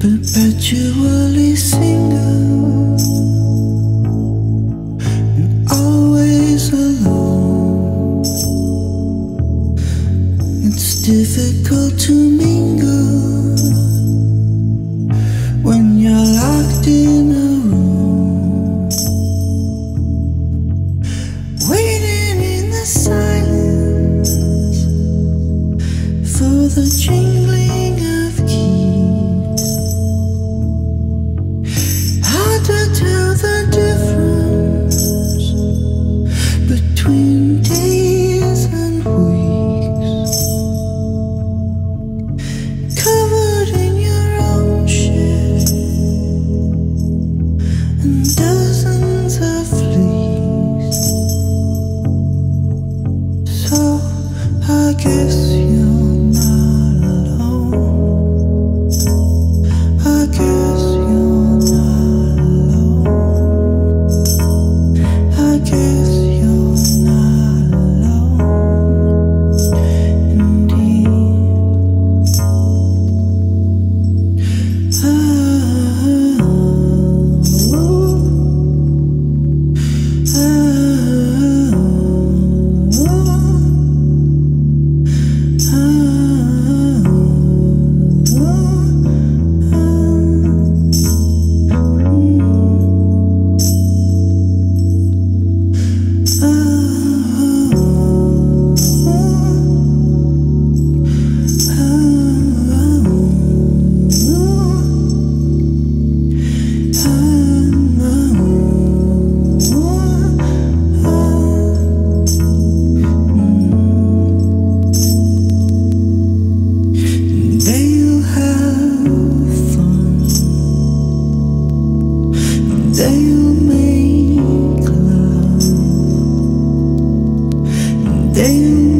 perpetually single and always alone. It's difficult to mingle when you're locked in a room, waiting in the silence for the jingling. And dozens Deus.